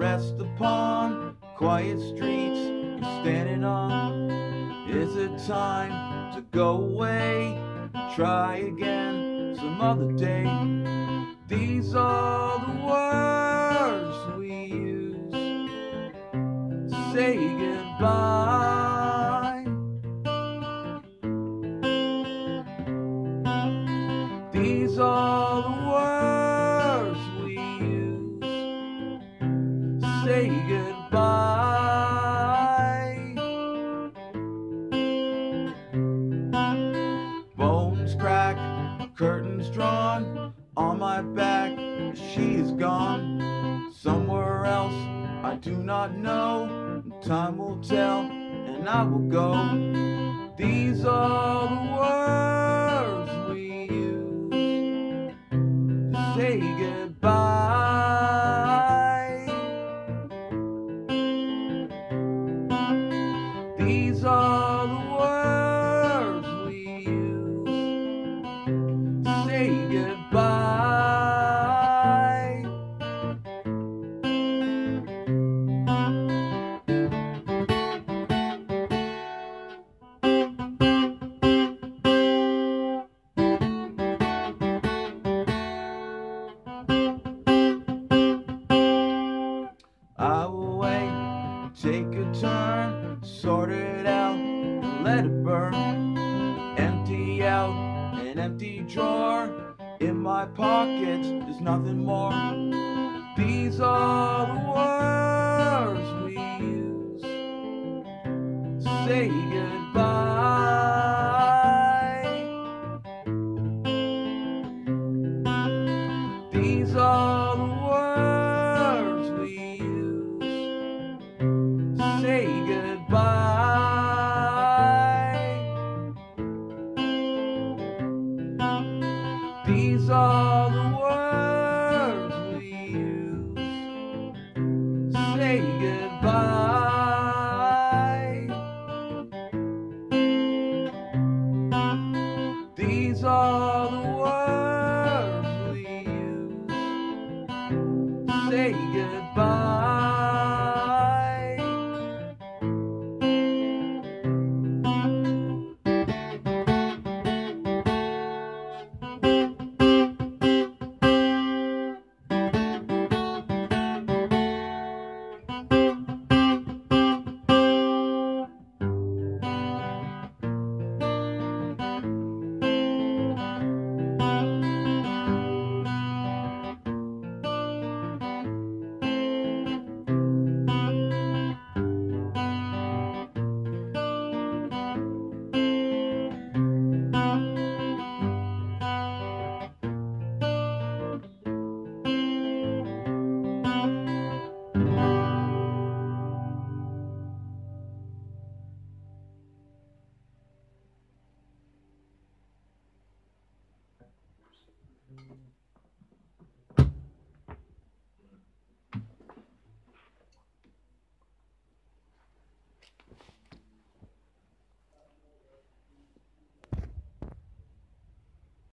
rest upon quiet streets you're standing on. Is it time to go away? Try again some other day. These are the words we use to say goodbye. These are say goodbye. Bones crack, curtains drawn on my back. She is gone somewhere else. I do not know. Time will tell, and I will go. These are the words These are the words we use say goodbye. I will wait, take a turn, sort it out, let it burn. Empty out an empty drawer. In my pockets, there's nothing more. These are the words we use say goodbye. These are the words we use say goodbye. These are the words Mm-hmm.